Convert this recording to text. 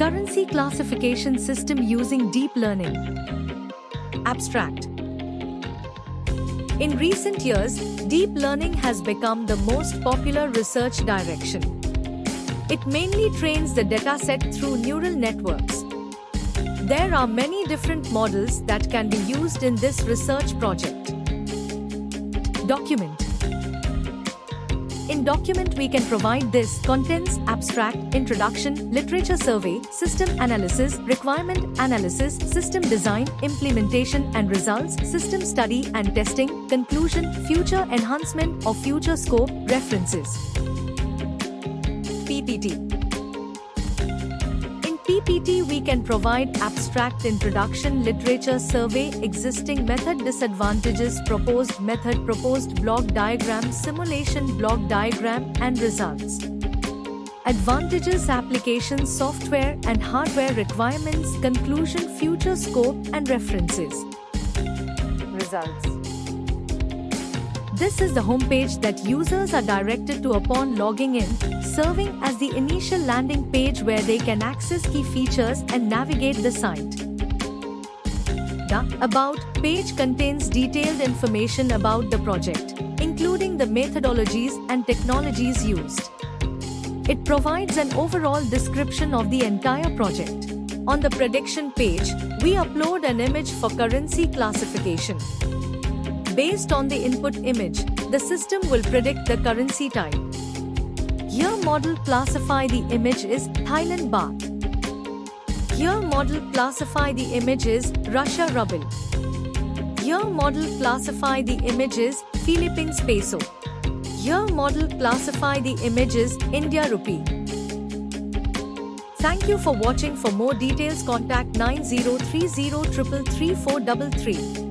Currency classification system using deep learning. Abstract. In recent years, deep learning has become the most popular research direction. It mainly trains the dataset through neural networks. There are many different models that can be used in this research project. Document in document we can provide this contents, abstract, introduction, literature survey, system analysis, requirement analysis, system design, implementation and results, system study and testing, conclusion, future enhancement or future scope, references. PPT We can provide abstract introduction literature survey existing method disadvantages proposed method proposed block diagram simulation block diagram and results. Advantages application software and hardware requirements conclusion future scope and references. Results this is the homepage that users are directed to upon logging in, serving as the initial landing page where they can access key features and navigate the site. The About page contains detailed information about the project, including the methodologies and technologies used. It provides an overall description of the entire project. On the prediction page, we upload an image for currency classification. Based on the input image, the system will predict the currency type. Here model classify the image is Thailand baht. Here model classify the image Russia ruble. Here model classify the image is Philippines peso. Here model classify the image India rupee. Thank you for watching. For more details contact 9030 333433.